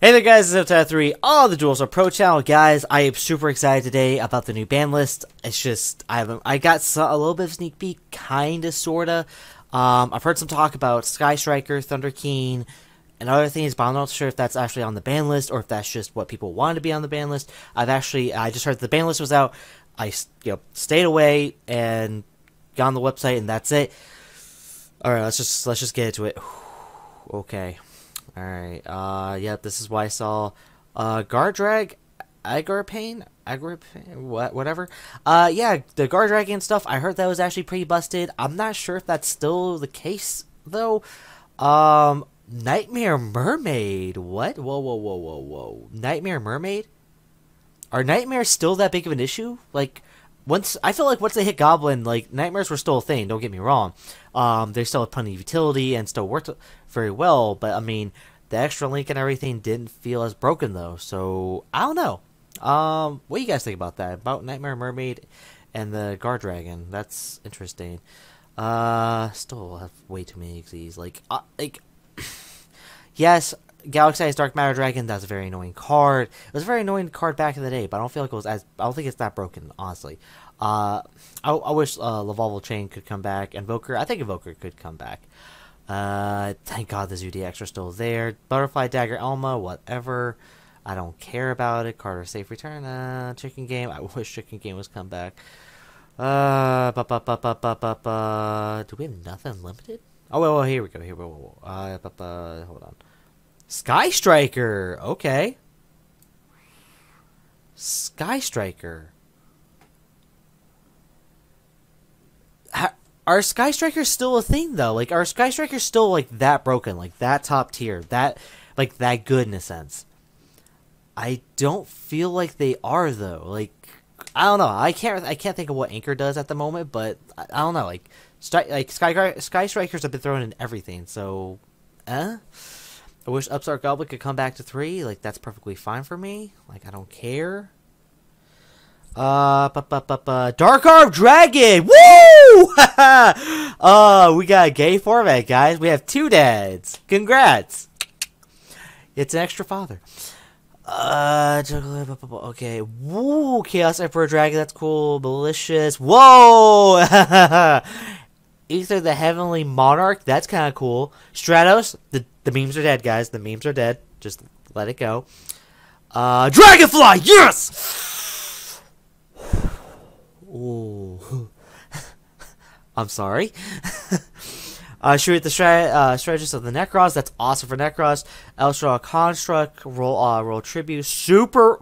Hey there guys, it's Uptide 3 all the Duels are Pro channel. Guys, I am super excited today about the new ban list. It's just, I haven't, I got a little bit of sneak peek, kinda, sorta. Um, I've heard some talk about Sky Striker, Thunder King, and other things, but I'm not sure if that's actually on the ban list or if that's just what people wanted to be on the ban list. I've actually, I just heard the ban list was out. I, you know, stayed away and got on the website and that's it. Alright, let's just, let's just get into it. okay. Alright, uh, yep, this is why I saw, uh, Guardrag, Agorapane, Agorapane, what, whatever. Uh, yeah, the Guardrag and stuff, I heard that was actually pretty busted. I'm not sure if that's still the case, though. Um, Nightmare Mermaid, what? Whoa, whoa, whoa, whoa, whoa. Nightmare Mermaid? Are nightmares still that big of an issue? Like, once I feel like once they hit Goblin, like nightmares were still a thing. Don't get me wrong. Um, they still had plenty of utility and still worked very well. But I mean, the extra link and everything didn't feel as broken though. So I don't know. Um, what do you guys think about that? About Nightmare Mermaid and the Guard Dragon? That's interesting. Uh, still have way too many XYZs. Like, uh, like, yes, Galaxy Eyes Dark Matter Dragon. That's a very annoying card. It was a very annoying card back in the day, but I don't feel like it was as. I don't think it's that broken, honestly. Uh, I, I wish uh, Lavalval Chain could come back. Invoker, I think Invoker could come back. Uh, thank God the Zodiacs are still there. Butterfly Dagger Elma, whatever. I don't care about it. Card of Safe Return. Uh, Chicken Game. I wish Chicken Game was come back. Uh, ba ba ba ba ba ba ba. Do we have nothing limited? Oh, well, well here we go. Here we go. Uh, ba, ba, hold on. Sky Striker. Okay. Sky Striker. are Sky Strikers still a thing though? Like, are Sky Strikers still like that broken, like that top tier, that like that good in a sense? I don't feel like they are though. Like, I don't know. I can't. I can't think of what Anchor does at the moment, but I, I don't know. Like, stri- like Sky Sky Strikers have been thrown in everything. So, eh. I wish Upstart Goblin could come back to three. Like, that's perfectly fine for me. Like, I don't care. Uh, bu- bu- bu- bu- Dark Armed Dragon! Woo! uh, we got a gay format, guys. We have two dads. Congrats. It's an extra father. Uh, okay. Woo! Chaos Emperor Dragon, that's cool. Malicious. Whoa! Ether the Heavenly Monarch, that's kind of cool. Stratos, the, the memes are dead, guys. The memes are dead. Just let it go. Uh, Dragonfly, yes! Ooh. I'm sorry. uh, shoot the strat uh, strategist of the Nekroz. That's awesome for Nekroz. Elshra Construct. Roll uh, Royal Tribute. Super.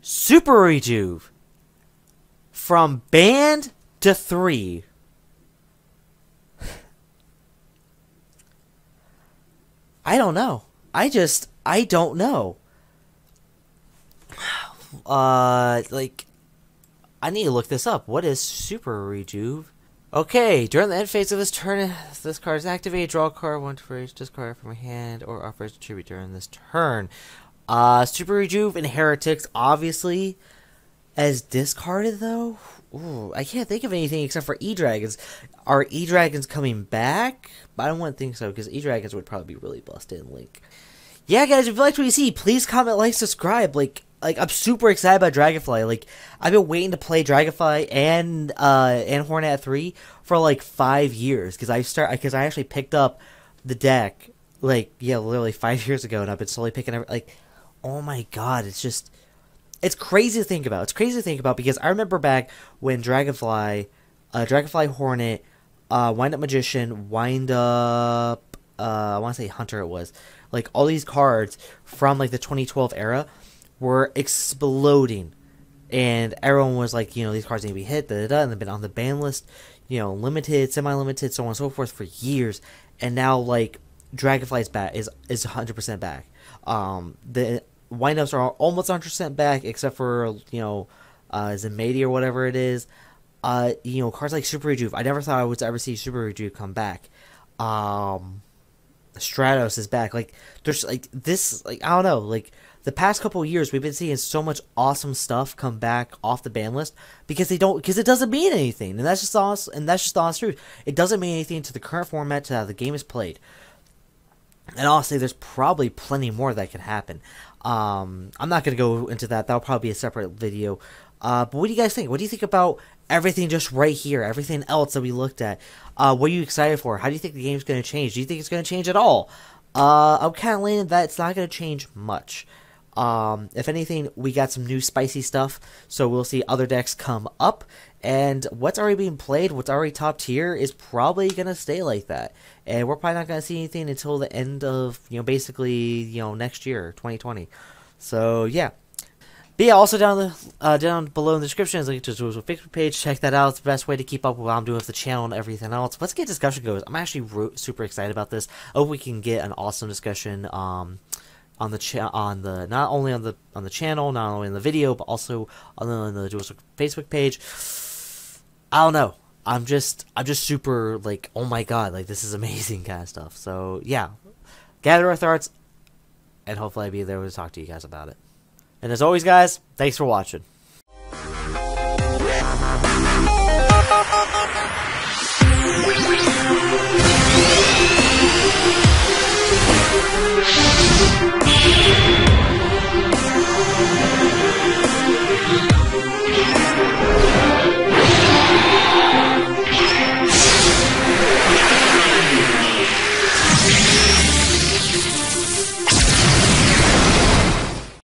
Super Rejuve. From band to three. I don't know. I just I don't know uh, like, I need to look this up. What is Super Rejuve? Okay, during the end phase of this turn, this card is activated. Draw a card, one for each discard from a hand, or offers a tribute during this turn. Uh, Super Rejuve and Hieratics, obviously, as discarded though. Ooh, I can't think of anything except for E Dragons. Are E Dragons coming back? I don't want to think so because E Dragons would probably be really busted in Link. Yeah, guys, if you liked what you see, please comment, like, subscribe. Like, like I'm super excited about Dragonfly. Like I've been waiting to play Dragonfly and uh and Hornet three for like five years because I start because I actually picked up the deck like yeah literally five years ago and I've been slowly picking up like oh my god it's just it's crazy to think about. It's crazy to think about because I remember back when Dragonfly, uh, Dragonfly Hornet, uh, Wind Up Magician, Wind Up, uh, I want to say Hunter. It was like all these cards from like the 2012 era were exploding. And everyone was like, you know, these cards need to be hit, da da da, and they've been on the ban list, you know, limited, semi limited, so on and so forth for years. And now, like, Dragonfly's back is is 100% back. Um, the windups are almost 100% back, except for, you know, uh, Zemadi or whatever it is. Uh, you know, cards like Super Rejuve, I never thought I would ever see Super Rejuve come back. Um, Stratos is back. Like, there's, like, this, like, I don't know, like, the past couple years we've been seeing so much awesome stuff come back off the ban list because they don't because it doesn't mean anything and that's just honest and that's just the honest truth it doesn't mean anything to the current format to how the game is played and honestly, there's probably plenty more that can happen. Um, I'm not gonna go into that. That'll probably be a separate video. Uh, but what do you guys think? What do you think about everything just right here? Everything else that we looked at. Uh, what are you excited for? How do you think the game's gonna change? Do you think it's gonna change at all? Uh, I'm kind of leaning that it's not gonna change much. Um, if anything, we got some new spicy stuff, so we'll see other decks come up. And what's already being played, what's already top tier, is probably gonna stay like that. And we're probably not gonna see anything until the end of, you know, basically, you know, next year, 2020. So yeah. But yeah, also down the uh, down below in the description is a link to the Facebook page. Check that out. It's the best way to keep up with what I'm doing with the channel and everything else. Let's get discussion goes. I'm actually super excited about this. I hope we can get an awesome discussion. Um, on the cha- on the not only on the on the channel, not only in the video, but also on the, on the Facebook page. I don't know. I'm just I'm just super like oh my god like this is amazing kind of stuff. So yeah, gather our thoughts, and hopefully I'll be there to talk to you guys about it. And as always, guys, thanks for watching.